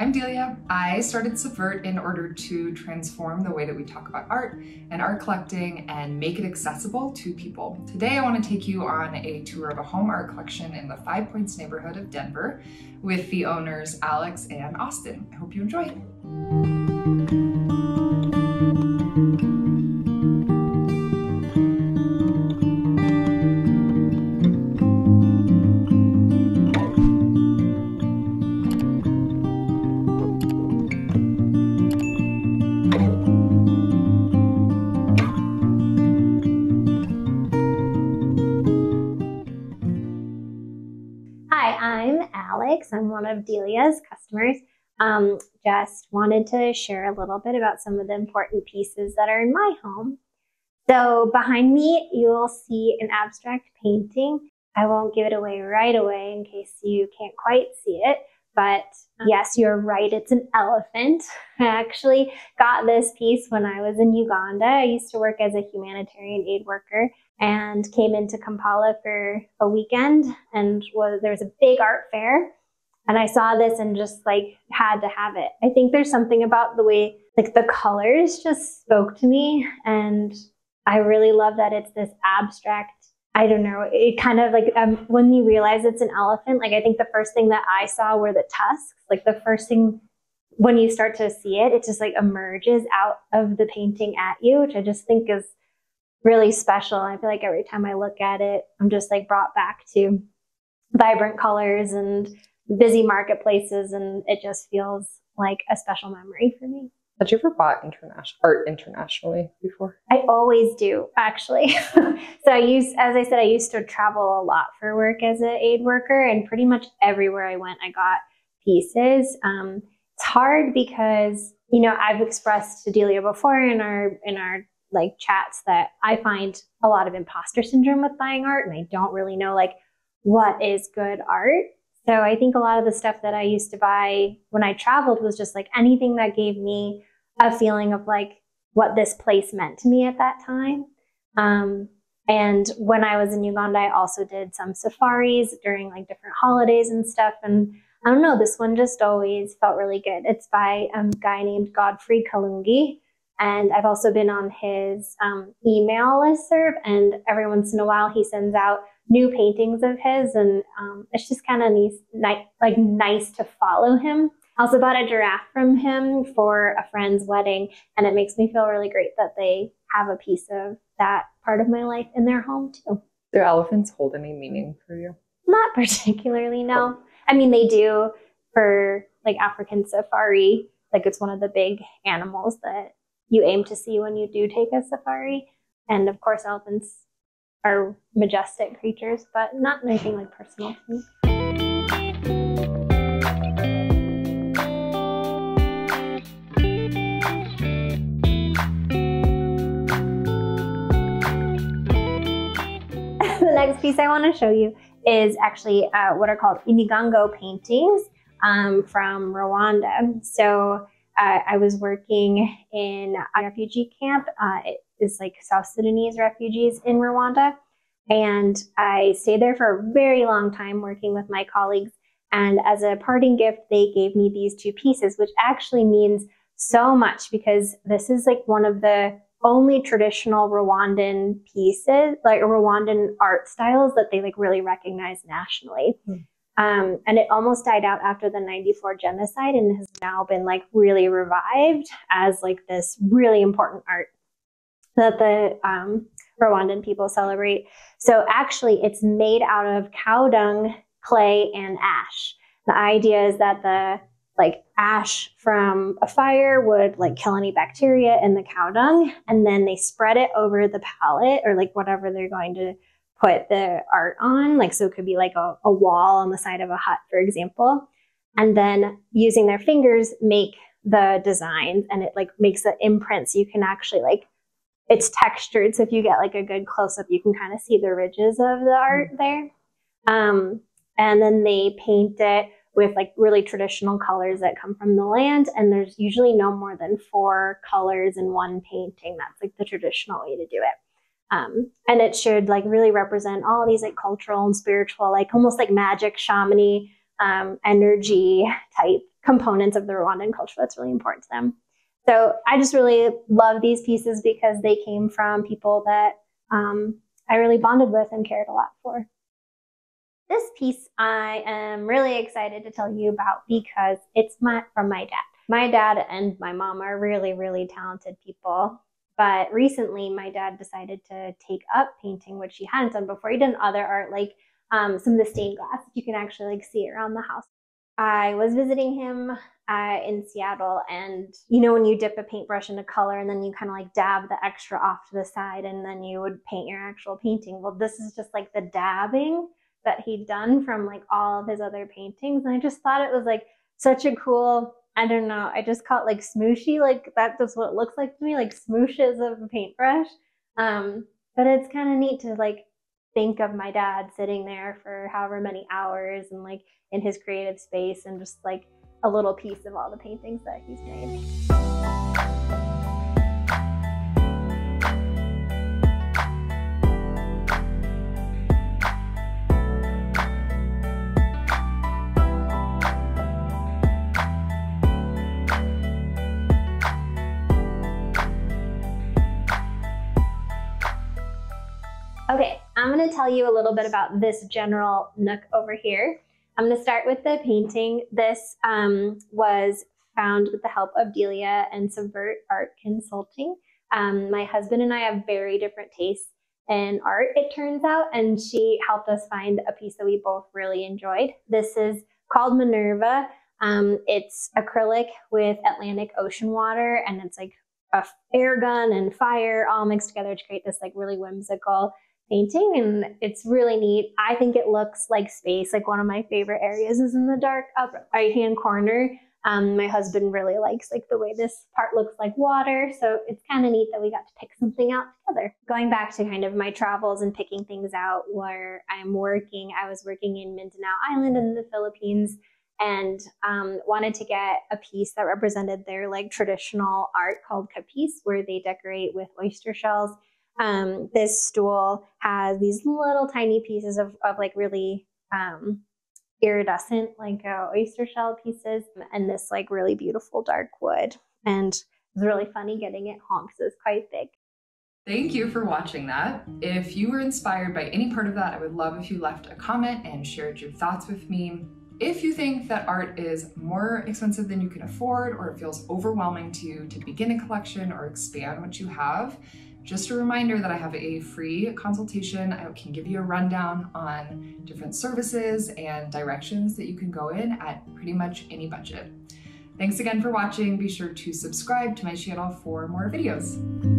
I'm Delia. I started Subvert in order to transform the way that we talk about art and art collecting and make it accessible to people. Today, I want to take you on a tour of a home art collection in the Five Points neighborhood of Denver with the owners Alex and Austin. I hope you enjoy. I'm one of Delia's customers. Um, just wanted to share a little bit about some of the important pieces that are in my home. So behind me, you'll see an abstract painting. I won't give it away right away in case you can't quite see it. But yes, you're right. It's an elephant. I actually got this piece when I was in Uganda. I used to work as a humanitarian aid worker and came into Kampala for a weekend and was, there was a big art fair and I saw this and just like had to have it. I think there's something about the way like the colors just spoke to me and I really love that it's this abstract I don't know. It kind of like um, when you realize it's an elephant, like I think the first thing that I saw were the tusks. Like the first thing when you start to see it, it just like emerges out of the painting at you, which I just think is really special. I feel like every time I look at it, I'm just like brought back to vibrant colors and busy marketplaces, and it just feels like a special memory for me. Had you ever bought international art internationally before? I always do, actually. so I used, as I said, I used to travel a lot for work as an aid worker, and pretty much everywhere I went, I got pieces. Um, it's hard because you know I've expressed to Delia before in our in our like chats that I find a lot of imposter syndrome with buying art, and I don't really know like what is good art. So I think a lot of the stuff that I used to buy when I traveled was just like anything that gave me a feeling of like what this place meant to me at that time. Um, and when I was in Uganda, I also did some safaris during like different holidays and stuff. And I don't know, this one just always felt really good. It's by a guy named Godfrey Kalungi. And I've also been on his um, email listserv, and every once in a while he sends out new paintings of his, and um, it's just kind of nice, like nice to follow him. I also bought a giraffe from him for a friend's wedding, and it makes me feel really great that they have a piece of that part of my life in their home too. Do elephants hold any meaning for you? Not particularly, no. I mean, they do for like African safari. Like it's one of the big animals that you aim to see when you do take a safari. And of course, elephants are majestic creatures, but not anything like personal to me. the next piece I want to show you is actually uh, what are called Imigongo paintings um, from Rwanda. So uh, I was working in a refugee camp. Uh, is like South Sudanese refugees in Rwanda. And I stayed there for a very long time working with my colleagues. And as a parting gift, they gave me these two pieces, which actually means so much because this is like one of the only traditional Rwandan pieces, like Rwandan art styles that they like really recognize nationally. Mm. Um, and it almost died out after the 94 genocide and has now been like really revived as like this really important art that the um, Rwandan people celebrate. So actually it's made out of cow dung, clay, and ash. The idea is that the like ash from a fire would like kill any bacteria in the cow dung and then they spread it over the palette or like whatever they're going to put the art on. Like, so it could be like a, a wall on the side of a hut, for example. And then using their fingers, make the designs and it like makes the imprints. You can actually like, it's textured. So if you get like a good close up, you can kind of see the ridges of the art mm. there. Um, and then they paint it with like really traditional colors that come from the land. And there's usually no more than four colors in one painting. That's like the traditional way to do it. Um, and it should like really represent all these like cultural and spiritual, like almost like magic shamany um, energy type components of the Rwandan culture that's really important to them. So I just really love these pieces because they came from people that um, I really bonded with and cared a lot for. This piece I am really excited to tell you about because it's my, from my dad. My dad and my mom are really, really talented people. But recently, my dad decided to take up painting, which he hadn't done before. He did other art, like um, some of the stained glass you can actually like see around the house. I was visiting him uh, in Seattle, and you know when you dip a paintbrush into color and then you kind of like dab the extra off to the side, and then you would paint your actual painting. Well, this is just like the dabbing that he'd done from like all of his other paintings, and I just thought it was like such a cool. I don't know. I just call it like smooshy. Like that's what it looks like to me, like smooshes of a paintbrush. Um, but it's kind of neat to like think of my dad sitting there for however many hours and like in his creative space and just like a little piece of all the paintings that he's made. Okay, I'm going to tell you a little bit about this general nook over here. I'm going to start with the painting. This um, was found with the help of Delia and Subvert Art Consulting. Um, my husband and I have very different tastes in art, it turns out, and she helped us find a piece that we both really enjoyed. This is called Minerva. Um, it's acrylic with Atlantic Ocean water, and it's like a air gun and fire all mixed together to create this like really whimsical painting and it's really neat. I think it looks like space. Like one of my favorite areas is in the dark up right hand corner. Um, my husband really likes like the way this part looks like water. So it's kind of neat that we got to pick something out together. Going back to kind of my travels and picking things out where I'm working, I was working in Mindanao Island in the Philippines and um, wanted to get a piece that represented their like traditional art called capiz, where they decorate with oyster shells um, this stool has these little tiny pieces of, of like really um, iridescent, like uh, oyster shell pieces, and this like really beautiful dark wood. And it's really funny getting it home because it's quite big. Thank you for watching that. If you were inspired by any part of that, I would love if you left a comment and shared your thoughts with me. If you think that art is more expensive than you can afford or it feels overwhelming to you to begin a collection or expand what you have, just a reminder that I have a free consultation. I can give you a rundown on different services and directions that you can go in at pretty much any budget. Thanks again for watching. Be sure to subscribe to my channel for more videos.